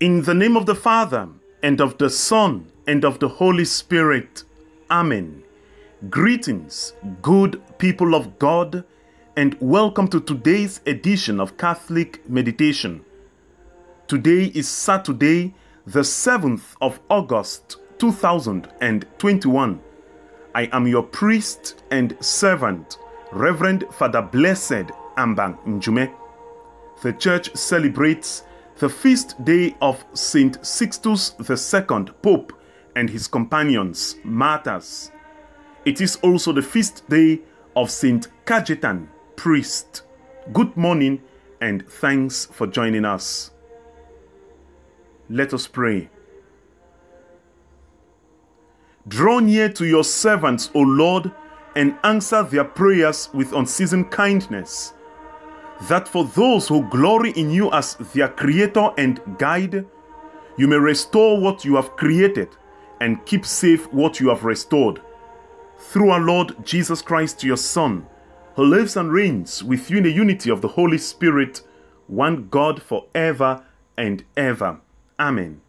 In the name of the Father, and of the Son, and of the Holy Spirit. Amen. Greetings, good people of God, and welcome to today's edition of Catholic Meditation. Today is Saturday, the 7th of August 2021. I am your priest and servant, Reverend Father Blessed Ambang Njume. The church celebrates the feast day of Saint Sixtus II, Pope, and his companions, martyrs. It is also the feast day of Saint Cajetan, priest. Good morning and thanks for joining us. Let us pray. Draw near to your servants, O Lord, and answer their prayers with unceasing kindness, that for those who glory in you as their creator and guide, you may restore what you have created and keep safe what you have restored. Through our Lord Jesus Christ, your Son, who lives and reigns with you in the unity of the Holy Spirit, one God forever and ever. Amen.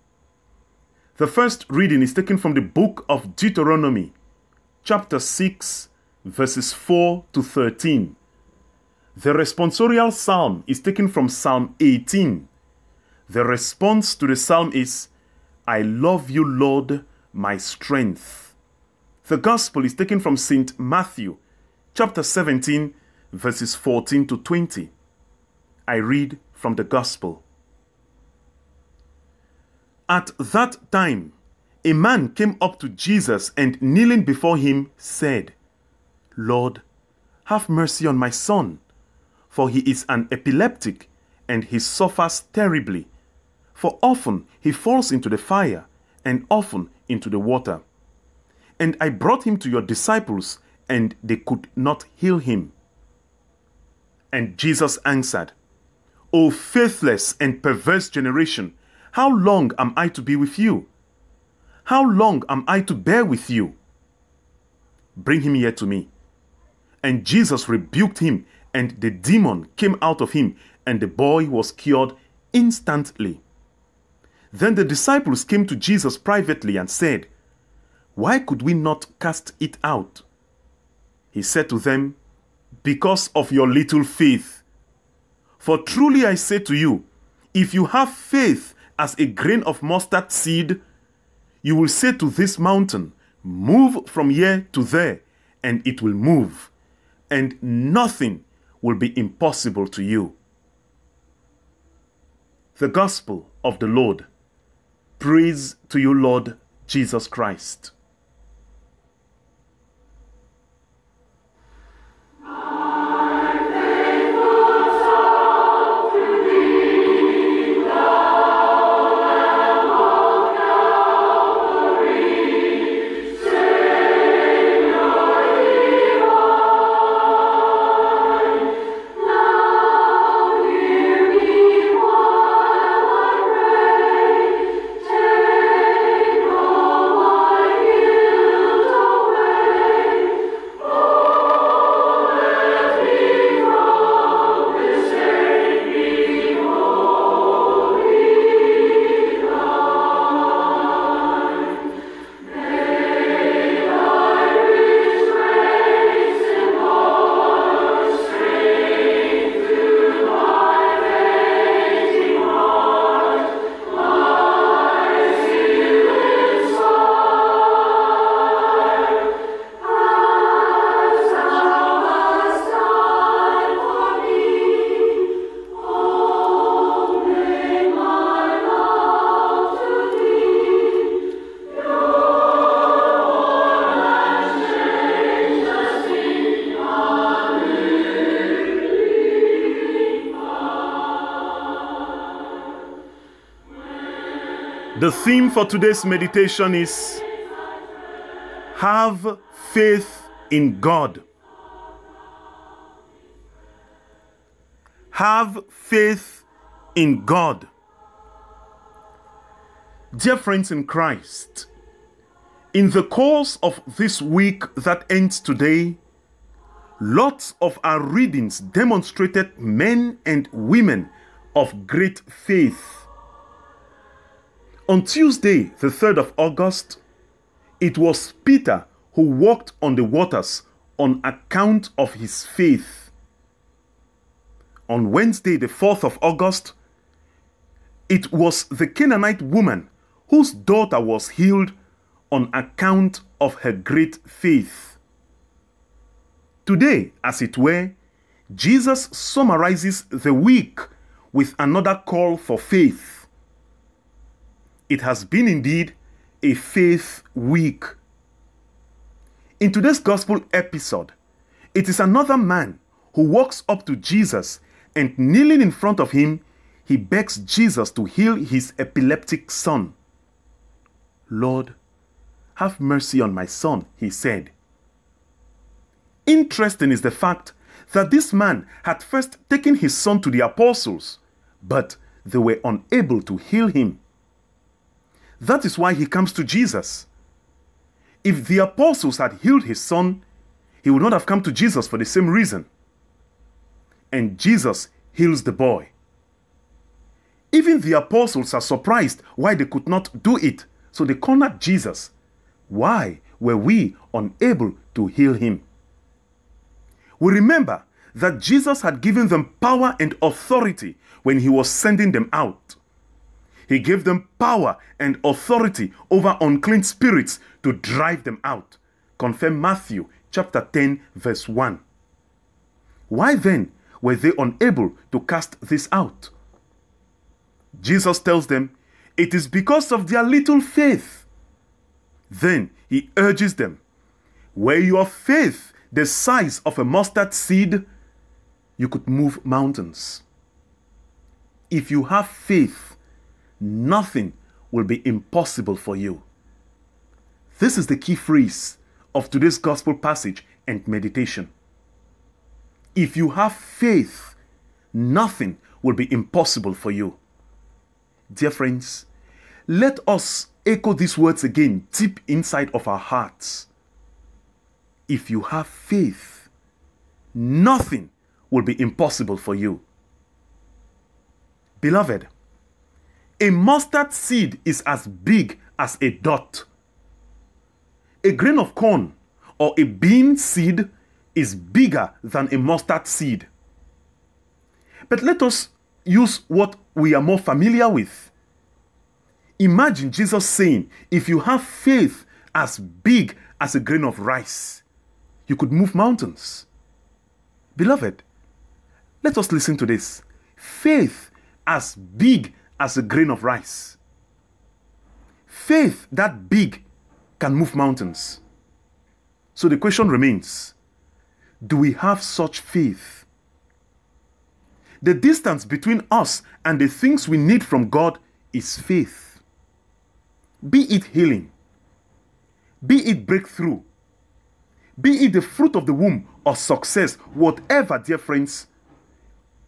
The first reading is taken from the book of Deuteronomy, chapter 6, verses 4 to 13. The responsorial psalm is taken from Psalm 18. The response to the psalm is, I love you, Lord, my strength. The gospel is taken from St. Matthew, chapter 17, verses 14 to 20. I read from the gospel. At that time, a man came up to Jesus and kneeling before him said, Lord, have mercy on my son, for he is an epileptic and he suffers terribly. For often he falls into the fire and often into the water. And I brought him to your disciples, and they could not heal him. And Jesus answered, O faithless and perverse generation, how long am I to be with you? How long am I to bear with you? Bring him here to me. And Jesus rebuked him, and the demon came out of him, and the boy was cured instantly. Then the disciples came to Jesus privately and said, Why could we not cast it out? He said to them, Because of your little faith. For truly I say to you, if you have faith as a grain of mustard seed, you will say to this mountain, Move from here to there, and it will move, and nothing will be impossible to you. The Gospel of the Lord. Praise to you, Lord Jesus Christ. The theme for today's meditation is Have faith in God. Have faith in God. Dear friends in Christ, in the course of this week that ends today, lots of our readings demonstrated men and women of great faith On Tuesday, the 3rd of August, it was Peter who walked on the waters on account of his faith. On Wednesday, the 4th of August, it was the Canaanite woman whose daughter was healed on account of her great faith. Today, as it were, Jesus summarizes the week with another call for faith. It has been indeed a faith week. In today's gospel episode, it is another man who walks up to Jesus and kneeling in front of him, he begs Jesus to heal his epileptic son. Lord, have mercy on my son, he said. Interesting is the fact that this man had first taken his son to the apostles, but they were unable to heal him. That is why he comes to Jesus. If the apostles had healed his son, he would not have come to Jesus for the same reason. And Jesus heals the boy. Even the apostles are surprised why they could not do it, so they cornered Jesus. Why were we unable to heal him? We remember that Jesus had given them power and authority when he was sending them out. He gave them power and authority over unclean spirits to drive them out. Confirm Matthew chapter 10 verse 1. Why then were they unable to cast this out? Jesus tells them it is because of their little faith. Then he urges them, where your faith the size of a mustard seed, you could move mountains. If you have faith, nothing will be impossible for you. This is the key phrase of today's gospel passage and meditation. If you have faith, nothing will be impossible for you. Dear friends, let us echo these words again deep inside of our hearts if you have faith, nothing will be impossible for you. Beloved, a mustard seed is as big as a dot. A grain of corn or a bean seed is bigger than a mustard seed. But let us use what we are more familiar with. Imagine Jesus saying, If you have faith as big as a grain of rice, you could move mountains. Beloved, let us listen to this. Faith as big as a grain of rice. Faith that big can move mountains. So the question remains do we have such faith? The distance between us and the things we need from God is faith. Be it healing, be it breakthrough, be it the fruit of the womb or success, whatever, dear friends,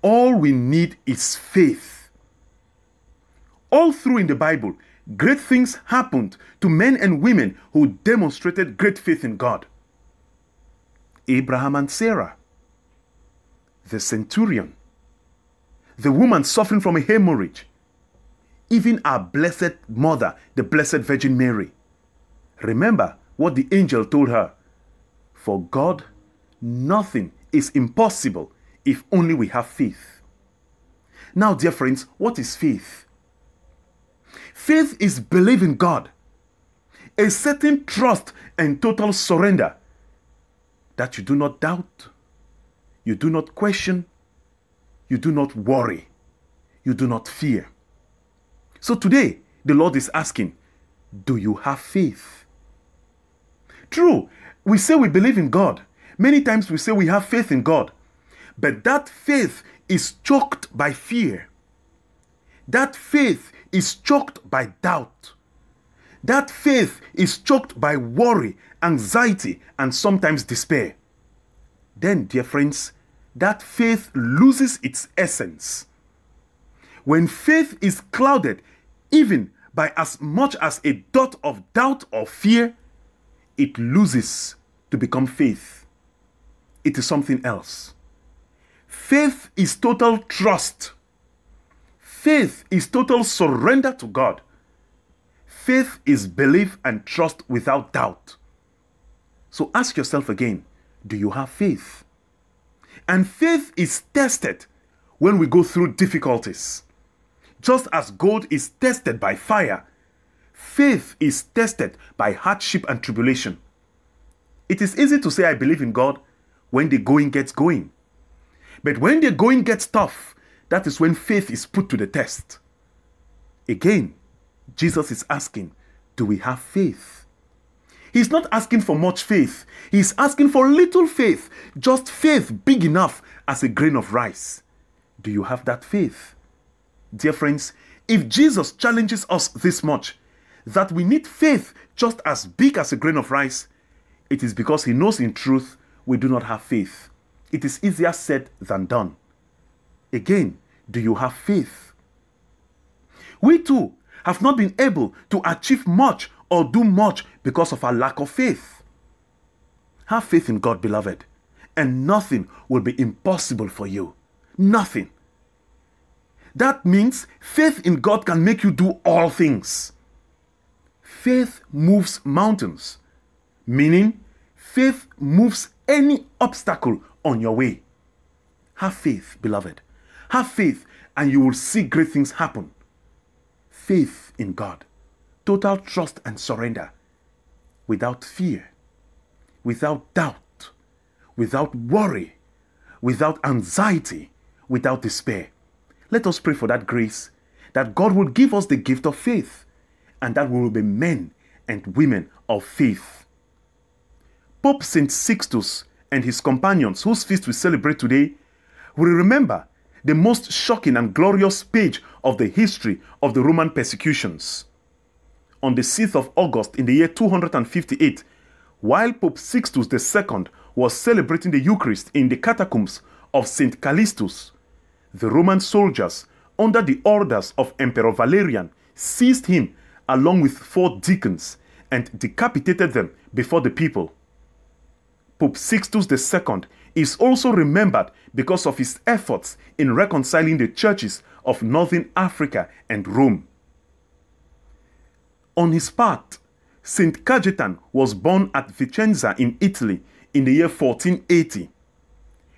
all we need is faith. All through in the Bible, great things happened to men and women who demonstrated great faith in God. Abraham and Sarah, the centurion, the woman suffering from a hemorrhage, even our blessed mother, the Blessed Virgin Mary. Remember what the angel told her for God, nothing is impossible if only we have faith. Now, dear friends, what is faith? Faith is believing God, a certain trust and total surrender that you do not doubt, you do not question, you do not worry, you do not fear. So today, the Lord is asking, Do you have faith? True, we say we believe in God. Many times we say we have faith in God. But that faith is choked by fear. That faith is choked by doubt. That faith is choked by worry, anxiety, and sometimes despair. Then, dear friends, that faith loses its essence. When faith is clouded, even by as much as a dot of doubt or fear, it loses to become faith. It is something else. Faith is total trust. Faith is total surrender to God. Faith is belief and trust without doubt. So ask yourself again do you have faith? And faith is tested when we go through difficulties. Just as gold is tested by fire, faith is tested by hardship and tribulation. It is easy to say, I believe in God when the going gets going. But when the going gets tough, that is when faith is put to the test. Again, Jesus is asking, Do we have faith? He's not asking for much faith. He's asking for little faith, just faith big enough as a grain of rice. Do you have that faith? Dear friends, if Jesus challenges us this much, that we need faith just as big as a grain of rice, it is because he knows in truth we do not have faith. It is easier said than done. Again, do you have faith? We too have not been able to achieve much or do much because of our lack of faith. Have faith in God, beloved, and nothing will be impossible for you. Nothing. That means faith in God can make you do all things. Faith moves mountains, meaning faith moves any obstacle on your way. Have faith, beloved. Have faith, and you will see great things happen. Faith in God total trust and surrender without fear, without doubt, without worry, without anxiety, without despair. Let us pray for that grace that God will give us the gift of faith and that we will be men and women of faith. Pope St. Sixtus and his companions, whose feast we celebrate today, will remember the most shocking and glorious page of the history of the Roman persecutions on the 6th of August in the year 258, while Pope Sixtus II was celebrating the Eucharist in the catacombs of St. Callistus, the Roman soldiers, under the orders of Emperor Valerian, seized him along with four deacons and decapitated them before the people. Pope Sixtus II is also remembered because of his efforts in reconciling the churches of Northern Africa and Rome. On his part, Saint Cajetan was born at Vicenza in Italy in the year 1480.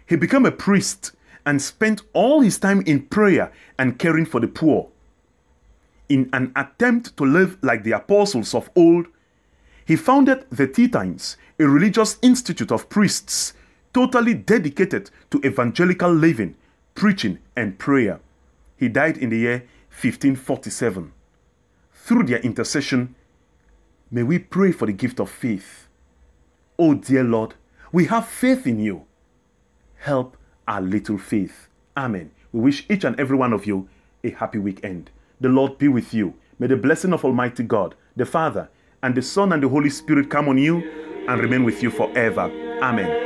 He became a priest and spent all his time in prayer and caring for the poor. In an attempt to live like the apostles of old, he founded the Theatines, a religious institute of priests totally dedicated to evangelical living, preaching, and prayer. He died in the year 1547 through their intercession, may we pray for the gift of faith. Oh, dear Lord, we have faith in you. Help our little faith. Amen. We wish each and every one of you a happy weekend. The Lord be with you. May the blessing of Almighty God, the Father, and the Son and the Holy Spirit come on you and remain with you forever. Amen.